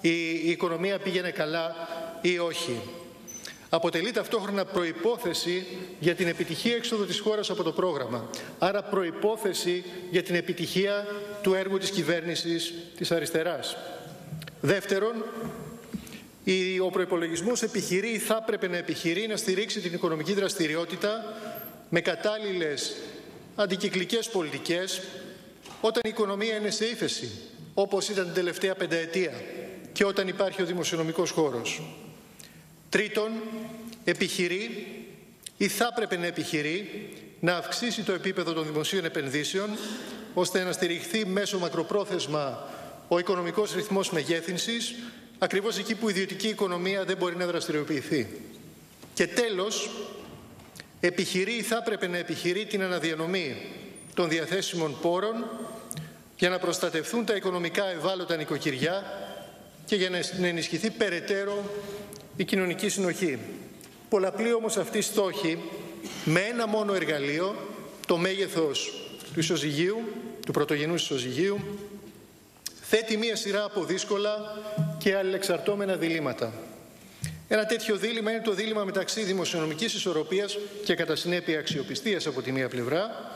η οικονομία πήγαινε καλά ή όχι. Αποτελεί ταυτόχρονα προϋπόθεση για την επιτυχία έξοδο της χώρας από το πρόγραμμα. Άρα προϋπόθεση για την επιτυχία του έργου της κυβέρνησης της αριστεράς. Δεύτερον, ο προϋπολογισμός επιχειρεί ή θα έπρεπε να επιχειρεί να στηρίξει την οικονομική δραστηριότητα με κατάλληλες αντικυκλικές πολιτικές όταν η οικονομία είναι σε ύφεση, όπως ήταν την τελευταία πενταετία και όταν υπάρχει ο δημοσιονομικός χώρος. Τρίτον, επιχειρεί ή θα έπρεπε να επιχειρεί να αυξήσει το επίπεδο των δημοσίων επενδύσεων ώστε να στηριχθεί μέσω μακροπρόθεσμα ο οικονομικός ρυθμός μεγέθυνσης ακριβώς εκεί που η ιδιωτική οικονομία δεν μπορεί να δραστηριοποιηθεί. Και τέλος, επιχειρεί ή θα έπρεπε να επιχειρεί την αναδιανομή των διαθέσιμων πόρων για να προστατευθούν τα οικονομικά ευάλωτα νοικοκυριά και για να ενισχυθεί περαιτέρω η κοινωνική συνοχή. Πολλαπλή όμως αυτή στόχη με ένα μόνο εργαλείο, το μέγεθος του ισοζυγίου, του πρωτογενούς ισοζυγίου, θέτει μία σειρά από δύσκολα και αλληλεξαρτώμενα διλήμματα. Ένα τέτοιο δίλημα είναι το δίλημα μεταξύ δημοσιονομικής ισορροπίας και κατά συνέπεια αξιοπιστίας από τη μία πλευρά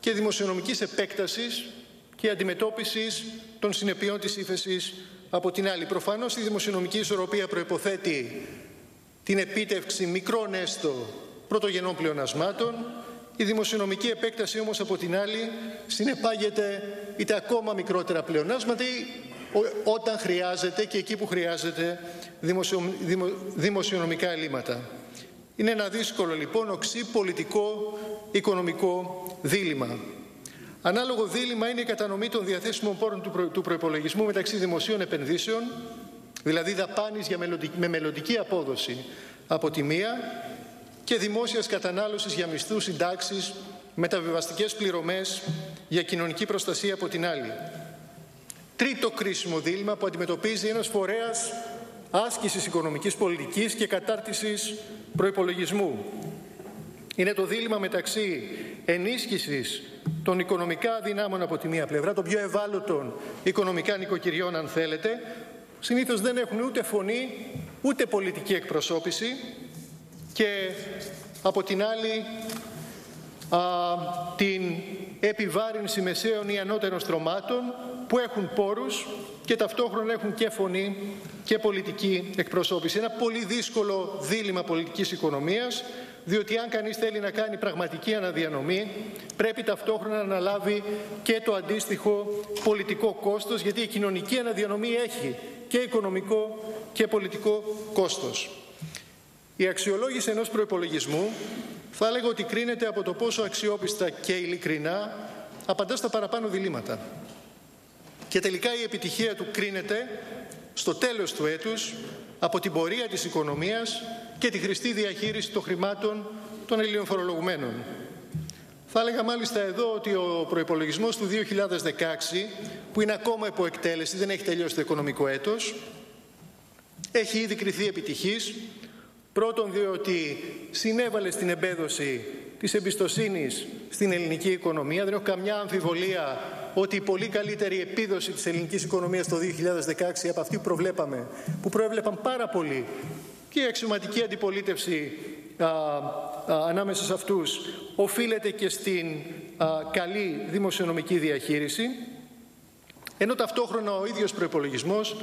και δημοσιονομικής επέκτασης και αντιμετώπισης των συνεπειών της ύφεσης από την άλλη. Προφανώς η δημοσιονομική ισορροπία προϋποθέτει την επίτευξη μικρών έστω πρωτογενών πλεονασμάτων. Η δημοσιονομική επέκταση όμως από την άλλη συνεπάγεται είτε ακόμα μικρότερα πλεονάσματα ή όταν χρειάζεται και εκεί που χρειάζεται δημοσιονομικά ελλείμματα. Είναι ένα δύσκολο λοιπόν οξύ πολιτικό οικονομικό δίλημα. Ανάλογο δίλημα είναι η κατανομή των διαθέσιμων πόρων του, προ, του προπολογισμού μεταξύ δημοσίων επενδύσεων, δηλαδή δαπάνης για με μελλοντική απόδοση από τη μία και δημόσιας κατανάλωσης για μισθούς, συντάξεις, μεταβιβαστικές πληρωμές για κοινωνική προστασία από την άλλη. Τρίτο κρίσιμο δίλημα που αντιμετωπίζει ένας φορέας άσκησης οικονομικής πολιτικής και κατάρτισης προϋπολογισμού. Είναι το δίλημα μεταξύ ενίσχυσης των οικονομικά δυνάμων από τη μία πλευρά, των πιο ευάλωτων οικονομικά νοικοκυριών αν θέλετε, συνήθως δεν έχουν ούτε φωνή ούτε πολιτική εκπροσώπηση και από την άλλη α, την επιβάρυνση μεσαίων ή ανώτερων στρωμάτων που έχουν πόρους και ταυτόχρονα έχουν και φωνή και πολιτική εκπροσώπηση. Ένα πολύ δύσκολο δίλημα πολιτικής οικονομίας διότι αν κανείς θέλει να κάνει πραγματική αναδιανομή πρέπει ταυτόχρονα να αναλάβει και το αντίστοιχο πολιτικό κόστος γιατί η κοινωνική αναδιανομή έχει και οικονομικό και πολιτικό κόστος. Η αξιολόγηση ενός προϋπολογισμού θα έλεγα ότι κρίνεται από το πόσο αξιόπιστα και ειλικρινά απαντά στα παραπάνω διλήμματα. Και τελικά η επιτυχία του κρίνεται στο τέλος του έτους από την πορεία της οικονομίας και τη χρηστή διαχείριση των χρημάτων των Ελλήνων φορολογουμένων. Θα έλεγα μάλιστα εδώ ότι ο προϋπολογισμός του 2016, που είναι ακόμα υπό εκτέλεση, δεν έχει τελειώσει το οικονομικό έτος, έχει ήδη κριθεί επιτυχής, πρώτον διότι συνέβαλε στην εμπέδωση της εμπιστοσύνης στην ελληνική οικονομία. Δεν έχω καμιά αμφιβολία ότι η πολύ καλύτερη επίδοση της ελληνικής οικονομίας το 2016 από αυτή που προβλέπαμε, που προέβλεπαν πάρα πολύ και η αξιωματική αντιπολίτευση α, α, ανάμεσα σε αυτούς οφείλεται και στην καλή δημοσιονομική διαχείριση ενώ ταυτόχρονα ο ίδιος προϋπολογισμός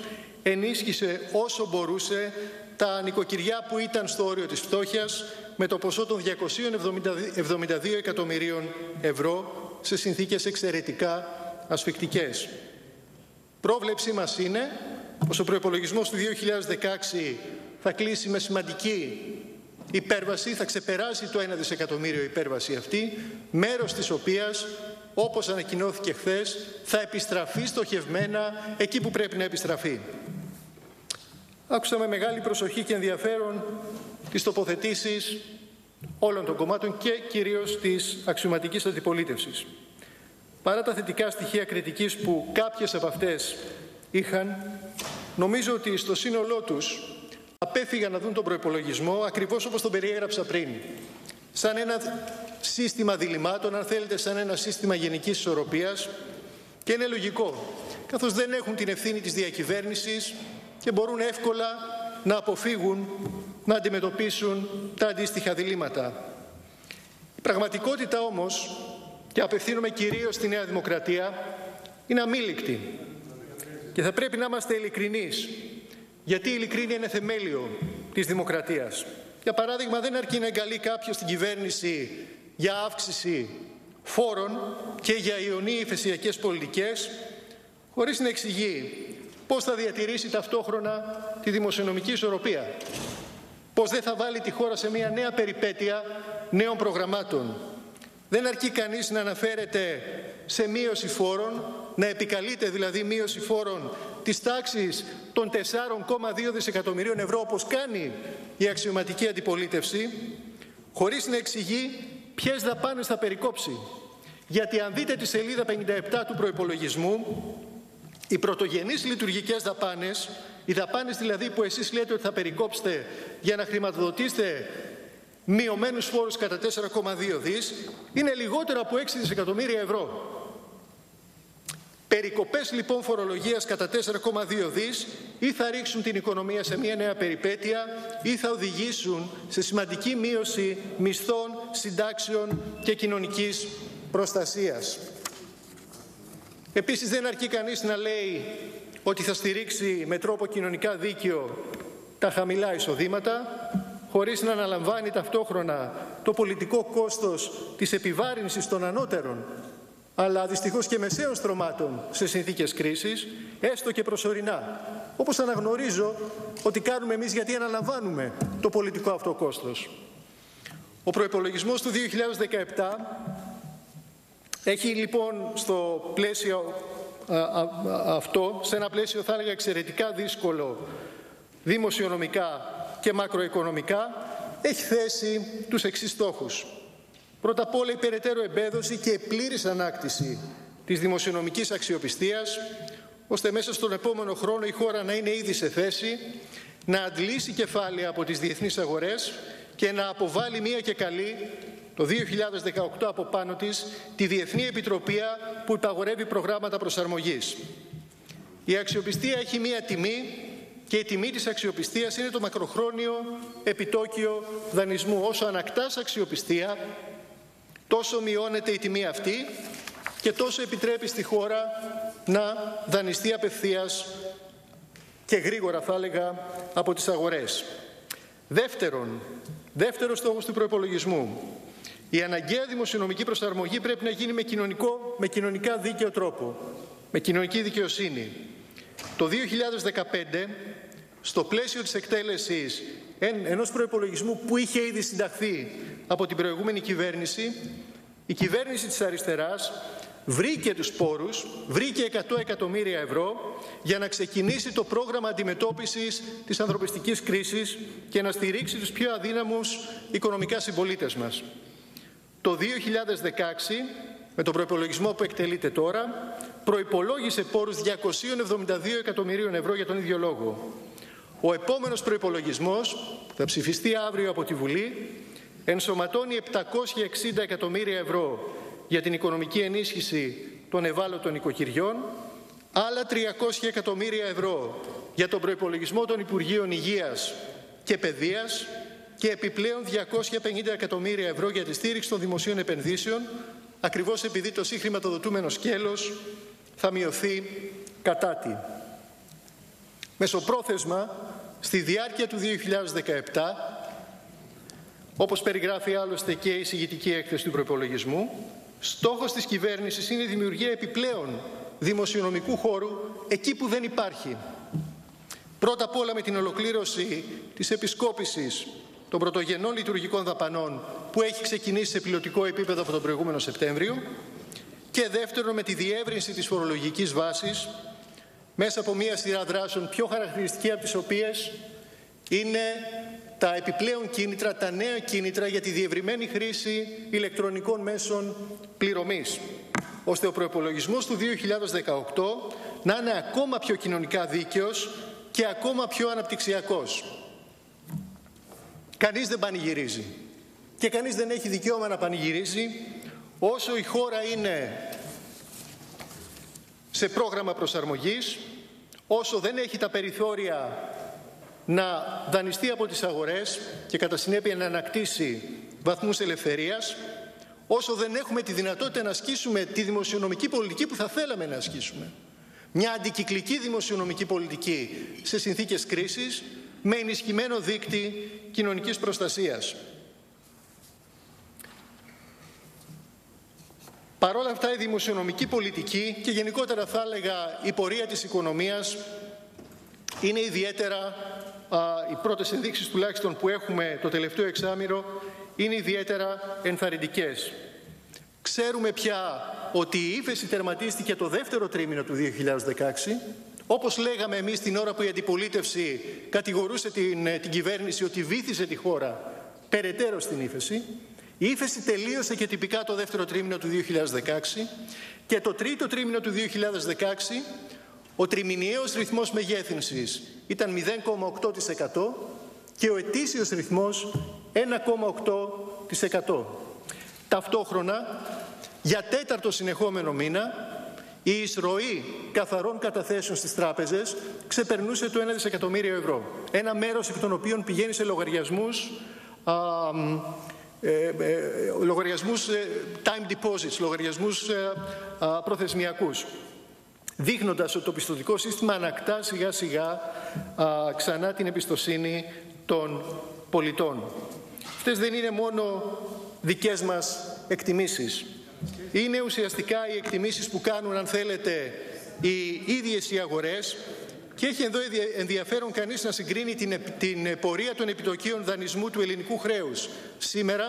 ενίσχυσε όσο μπορούσε τα νοικοκυριά που ήταν στο όριο της φτώχειας με το ποσό των 272 εκατομμυρίων ευρώ σε συνθήκες εξαιρετικά ασφικτικές. Πρόβλεψή μας είναι πως ο προϋπολογισμός του 2016 θα κλείσει με σημαντική υπέρβαση, θα ξεπεράσει το 1 δισεκατομμύριο υπέρβαση αυτή, μέρος της οποίας, όπως ανακοινώθηκε χθες, θα επιστραφεί στοχευμένα εκεί που πρέπει να επιστραφεί. Άκουσα με μεγάλη προσοχή και ενδιαφέρον τις τοποθετήσεις όλων των κομμάτων και κυρίως της αξιωματικής αντιπολίτευσης. Παρά τα θετικά στοιχεία κριτικής που κάποιες από αυτές είχαν, νομίζω ότι στο σύνολό τους απέφυγαν να δουν τον προϋπολογισμό ακριβώς όπως τον περιέγραψα πριν. Σαν ένα σύστημα διλημάτων, αν θέλετε, σαν ένα σύστημα γενικής ισορροπίας και είναι λογικό, καθώς δεν έχουν την ευθύνη της διακυβέρνησης, και μπορούν εύκολα να αποφύγουν να αντιμετωπίσουν τα αντίστοιχα διλήμματα. Η πραγματικότητα όμως, και απευθύνομαι κυρίως στη Νέα Δημοκρατία, είναι αμήλικτη. Και θα πρέπει να είμαστε ειλικρινείς, γιατί η ειλικρίνεια είναι θεμέλιο της δημοκρατίας. Για παράδειγμα, δεν αρκεί να εγκαλεί κάποιος στην κυβέρνηση για αύξηση φόρων και για ιονί ηφαισιακές πολιτικές, χωρίς να εξηγεί πώς θα διατηρήσει ταυτόχρονα τη δημοσιονομική ισορροπία, πώς δεν θα βάλει τη χώρα σε μια νέα περιπέτεια νέων προγραμμάτων. Δεν αρκεί κανείς να αναφέρεται σε μείωση φόρων, να επικαλείται δηλαδή μείωση φόρων της τάξης των 4,2 δισεκατομμυρίων ευρώ όπως κάνει η αξιωματική αντιπολίτευση, χωρίς να εξηγεί ποιες δαπάνες θα περικόψει. Γιατί αν δείτε τη σελίδα 57 του προϋπολογισμού, οι πρωτογενείς λειτουργικές δαπάνες, οι δαπάνες δηλαδή που εσείς λέτε ότι θα περικόψετε για να χρηματοδοτήσετε μειωμένους φόρους κατά 4,2 δις, είναι λιγότερο από 6 δισεκατομμύρια ευρώ. Περικοπές λοιπόν φορολογίας κατά 4,2 δις ή θα ρίξουν την οικονομία σε μια νέα περιπέτεια ή θα οδηγήσουν σε σημαντική μείωση μισθών, συντάξεων και κοινωνικής προστασίας. Επίσης δεν αρκεί κανείς να λέει ότι θα στηρίξει με τρόπο κοινωνικά δίκαιο τα χαμηλά εισοδήματα, χωρίς να αναλαμβάνει ταυτόχρονα το πολιτικό κόστος της επιβάρυνσης των ανώτερων, αλλά δυστυχώς και μεσαίων στρωμάτων σε συνθήκες κρίσης, έστω και προσωρινά. Όπως αναγνωρίζω ότι κάνουμε εμείς γιατί αναλαμβάνουμε το πολιτικό αυτό κόστος. Ο προϋπολογισμός του 2017 έχει λοιπόν στο πλαίσιο αυτό, σε ένα πλαίσιο θα έλεγα εξαιρετικά δύσκολο δημοσιονομικά και μακροοικονομικά, έχει θέσει τους εξής στόχους. Πρώτα απ' όλα η περαιτέρω εμπέδωση και πλήρης ανάκτηση της δημοσιονομικής αξιοπιστίας, ώστε μέσα στον επόμενο χρόνο η χώρα να είναι ήδη σε θέση να αντλήσει κεφάλαια από τις διεθνείς αγορές και να αποβάλει μία και καλή το 2018 από πάνω της τη Διεθνή Επιτροπή που υπαγορεύει προγράμματα προσαρμογής. Η αξιοπιστία έχει μία τιμή και η τιμή της αξιοπιστίας είναι το μακροχρόνιο επιτόκιο δανεισμού. Όσο ανακτάς αξιοπιστία, τόσο μειώνεται η τιμή αυτή και τόσο επιτρέπει στη χώρα να δανειστεί απευθείας και γρήγορα θα έλεγα από τις αγορές. Δεύτερον, δεύτερος στόχος του προϋπολογισμού, η αναγκαία δημοσιονομική προσαρμογή πρέπει να γίνει με, κοινωνικό, με κοινωνικά δίκαιο τρόπο, με κοινωνική δικαιοσύνη. Το 2015, στο πλαίσιο της εκτέλεσης ενός προϋπολογισμού που είχε ήδη συνταχθεί από την προηγούμενη κυβέρνηση, η κυβέρνηση της αριστεράς βρήκε τους πόρους, βρήκε 100 εκατομμύρια ευρώ για να ξεκινήσει το πρόγραμμα αντιμετώπισης της ανθρωπιστικής κρίσης και να στηρίξει τους πιο αδύναμους οικονομικά συμπολίτες μας. Το 2016, με τον προϋπολογισμό που εκτελείται τώρα, προϋπολόγησε πόρους 272 εκατομμυρίων ευρώ για τον ίδιο λόγο. Ο επόμενος προϋπολογισμός, που θα ψηφιστεί αύριο από τη Βουλή, ενσωματώνει 760 εκατομμύρια ευρώ για την οικονομική ενίσχυση των ευάλωτων οικοκυριών, άλλα 300 εκατομμύρια ευρώ για τον προϋπολογισμό των Υπουργείων Υγείας και Παιδείας, και επιπλέον 250 εκατομμύρια ευρώ για τη στήριξη των δημοσίων επενδύσεων, ακριβώς επειδή το συγχρηματοδοτούμενο σκέλος θα μειωθεί κατά τη. Μεσοπρόθεσμα, στη διάρκεια του 2017, όπως περιγράφει άλλωστε και η συγητική έκθεση του προπολογισμού, στόχος της κυβέρνησης είναι η δημιουργία επιπλέον δημοσιονομικού χώρου εκεί που δεν υπάρχει. Πρώτα απ' όλα με την ολοκλήρωση της επισκόπησης των πρωτογενών λειτουργικών δαπανών που έχει ξεκινήσει σε πιλωτικό επίπεδο από τον προηγούμενο Σεπτέμβριο και δεύτερον με τη διεύρυνση της φορολογικής βάσης μέσα από μία σειρά δράσεων πιο χαρακτηριστική από τις οποίες είναι τα επιπλέον κίνητρα, τα νέα κίνητρα για τη διευρυμένη χρήση ηλεκτρονικών μέσων πληρωμής ώστε ο προϋπολογισμός του 2018 να είναι ακόμα πιο κοινωνικά δίκαιος και ακόμα πιο αναπτυξιακός. Κανείς δεν πανηγυρίζει. Και κανείς δεν έχει δικαίωμα να πανηγυρίζει όσο η χώρα είναι σε πρόγραμμα προσαρμογής, όσο δεν έχει τα περιθώρια να δανειστεί από τις αγορές και κατά συνέπεια να ανακτήσει βαθμούς ελευθερίας, όσο δεν έχουμε τη δυνατότητα να ασκήσουμε τη δημοσιονομική πολιτική που θα θέλαμε να ασκήσουμε. Μια αντικυκλική δημοσιονομική πολιτική σε συνθήκες κρίσης με ενισχυμένο δίκτυ κοινωνικής προστασίας. Παρ' όλα αυτά η δημοσιονομική πολιτική και γενικότερα θα έλεγα η πορεία της οικονομίας είναι ιδιαίτερα, οι πρώτες ενδείξεις τουλάχιστον που έχουμε το τελευταίο εξάμειρο είναι ιδιαίτερα ενθαρρυντικές. Ξέρουμε πια ότι η ύφεση τερματίστηκε το δεύτερο τρίμηνο του 2016. Όπως λέγαμε εμείς την ώρα που η αντιπολίτευση κατηγορούσε την, την κυβέρνηση ότι βήθησε τη χώρα περαιτέρω στην ύφεση. Η ύφεση τελείωσε και τυπικά το δεύτερο τρίμηνο του 2016 και το τρίτο τρίμηνο του 2016 ο τριμηνιαίος ρυθμός μεγέθυνσης ήταν 0,8% και ο ετήσιος ρυθμός 1,8%. Ταυτόχρονα, για τέταρτο συνεχόμενο μήνα, η εισρωή καθαρών καταθέσεων στις τράπεζες ξεπερνούσε το 1 δισεκατομμύριο ευρώ. Ένα μέρος εκ των οποίων πηγαίνει σε λογαριασμούς α, ε, ε, λογαριασμούς ε, time deposits, λογαριασμούς ε, προθεσμιακούς δείχνοντας ότι το πιστοτικό σύστημα ανακτά σιγά σιγά ξανά την εμπιστοσύνη των πολιτών. Αυτές δεν είναι μόνο δικές μας εκτιμήσεις. Είναι ουσιαστικά οι εκτιμήσεις που κάνουν, αν θέλετε, οι ίδιες οι αγορές και έχει εδώ ενδιαφέρον κανείς να συγκρίνει την, την πορεία των επιτοκίων δανεισμού του ελληνικού χρέους. Σήμερα,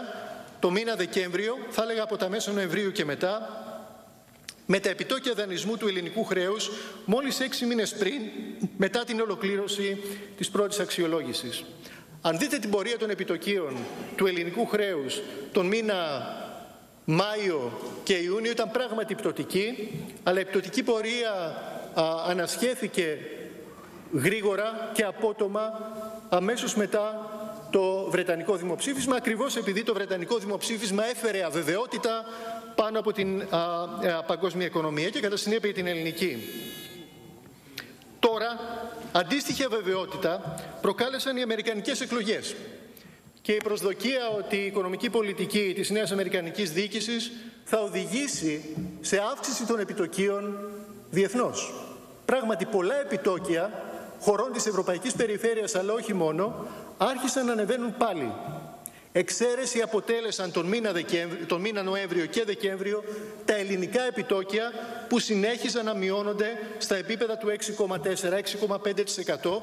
το μήνα Δεκέμβριο, θα έλεγα από τα μέσα Νοεμβρίου και μετά, με τα επιτόκια δανεισμού του ελληνικού χρέους μόλις έξι μήνες πριν, μετά την ολοκλήρωση της πρώτης αξιολόγησης. Αν δείτε την πορεία των επιτοκίων του ελληνικού χρέους τον μήνα Μάιο και Ιούνιο ήταν πράγματι πτωτική, αλλά η πτωτική πορεία α, ανασχέθηκε γρήγορα και απότομα αμέσως μετά το Βρετανικό δημοψήφισμα, ακριβώς επειδή το Βρετανικό δημοψήφισμα έφερε αβεβαιότητα πάνω από την α, παγκόσμια οικονομία και κατά συνέπεια την ελληνική. Τώρα, αντίστοιχη αβεβαιότητα προκάλεσαν οι αμερικανικές εκλογές και η προσδοκία ότι η οικονομική πολιτική της νέας αμερικανικής διοίκησης θα οδηγήσει σε αύξηση των επιτοκίων διεθνώς. Πράγματι, πολλά επιτόκια χωρών της Ευρωπαϊκής Περιφέρειας, αλλά όχι μόνο, άρχισαν να ανεβαίνουν πάλι. Εξαίρεση αποτέλεσαν τον μήνα, τον μήνα Νοέμβριο και Δεκέμβριο τα ελληνικά επιτόκια που συνέχισαν να μειώνονται στα επίπεδα του 6,4-6,5%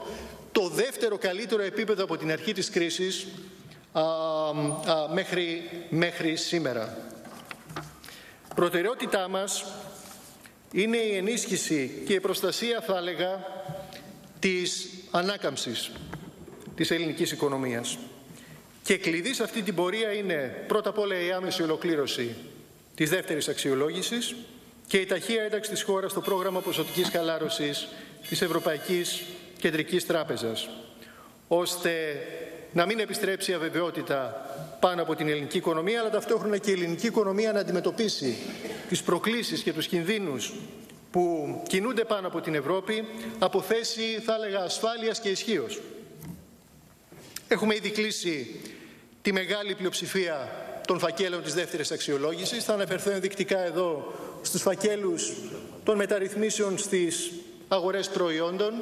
το δεύτερο καλύτερο επίπεδο από την αρχή της κρίσης α, α, μέχρι, μέχρι σήμερα. Προτεραιότητά μας είναι η ενίσχυση και η προστασία, θα έλεγα, της ανάκαμψης της ελληνικής οικονομίας. Και κλειδί σε αυτή την πορεία είναι πρώτα απ' όλα η άμεση ολοκλήρωση της δεύτερης αξιολόγησης και η ταχεία ένταξη της χώρας στο πρόγραμμα ποσοτικής χαλάρωσης της Ευρωπαϊκής Κεντρικής Τράπεζας, ώστε να μην επιστρέψει η αβεβαιότητα πάνω από την ελληνική οικονομία, αλλά ταυτόχρονα και η ελληνική οικονομία να αντιμετωπίσει τις προκλήσεις και τους κινδύνους που κινούνται πάνω από την Ευρώπη από θέση, θα έλεγα, ασφάλειας και ισχύως. Έχουμε ήδη κλείσει τη μεγάλη πλειοψηφία των φακέλων της δεύτερης αξιολόγησης. Θα αναφερθώ ενδεικτικά εδώ στους φακέλους των μεταρρυθμίσεων στις αγορές προϊόντων,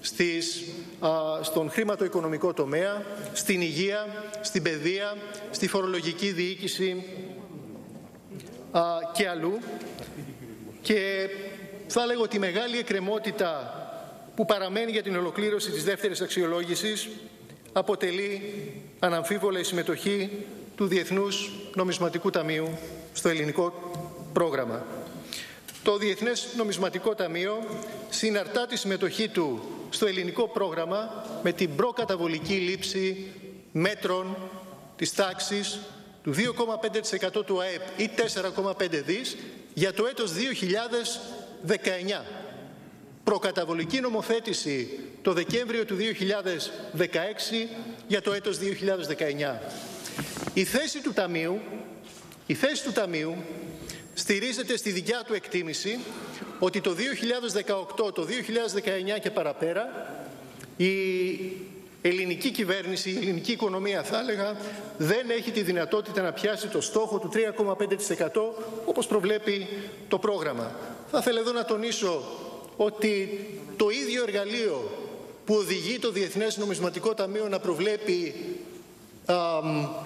στις, α, στον χρηματοοικονομικό τομέα, στην υγεία, στην παιδεία, στη φορολογική διοίκηση α, και αλλού. Και θα λέγω ότι η μεγάλη εκκρεμότητα που παραμένει για την ολοκλήρωση της δεύτερης αξιολόγησης αποτελεί αναμφίβολα η συμμετοχή του Διεθνούς Νομισματικού Ταμείου στο ελληνικό πρόγραμμα. Το Διεθνές Νομισματικό Ταμείο συναρτά τη συμμετοχή του στο ελληνικό πρόγραμμα με την προκαταβολική λήψη μέτρων της τάξης του 2,5% του ΑΕΠ ή 4,5 δις για το έτος 2019 προκαταβολική νομοθέτηση το Δεκέμβριο του 2016 για το έτος 2019. Η θέση του Ταμείου, η θέση του Ταμείου στηρίζεται στη δικιά του εκτίμηση ότι το 2018, το 2019 και παραπέρα η ελληνική κυβέρνηση, η ελληνική οικονομία θα έλεγα δεν έχει τη δυνατότητα να πιάσει το στόχο του 3,5% όπως προβλέπει το πρόγραμμα. Θα ήθελα εδώ να τονίσω ότι το ίδιο εργαλείο που οδηγεί το Διεθνές Νομισματικό Ταμείο να προβλέπει α,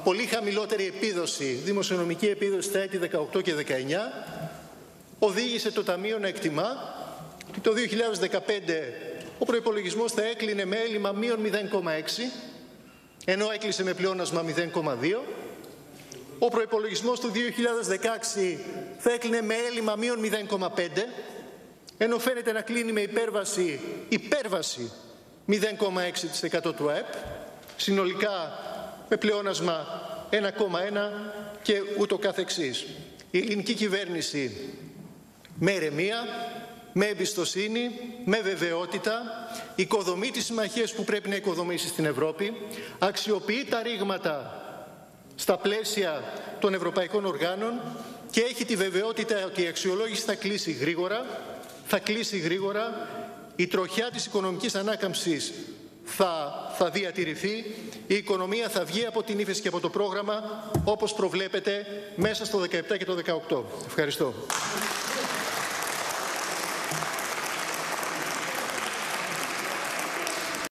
πολύ χαμηλότερη επίδοση, δημοσιονομική επίδοση στα έτη 18 και 19, οδήγησε το Ταμείο να εκτιμά ότι το 2015 ο προϋπολογισμός θα έκλεινε με έλλειμμα μείον 0,6, ενώ έκλεισε με πλεόνασμα 0,2. Ο προϋπολογισμός του 2016 θα έκλεινε με έλλειμμα μείον 0,5, ενώ φαίνεται να κλείνει με υπέρβαση, υπέρβαση 0,6% του ΑΕΠ, συνολικά με πλεόνασμα 1,1 και ούτω καθεξής. Η ελληνική κυβέρνηση με ηρεμία, με εμπιστοσύνη, με βεβαιότητα, οικοδομεί τις συμμαχίες που πρέπει να οικοδομήσει στην Ευρώπη, αξιοποιεί τα ρήγματα στα πλαίσια των ευρωπαϊκών οργάνων και έχει τη βεβαιότητα ότι η αξιολόγηση θα κλείσει γρήγορα, θα κλείσει γρήγορα, η τροχιά της οικονομικής ανάκαμψης θα, θα διατηρηθεί, η οικονομία θα βγει από την ύφεση και από το πρόγραμμα όπως προβλέπεται μέσα στο 17 και το 18. Ευχαριστώ.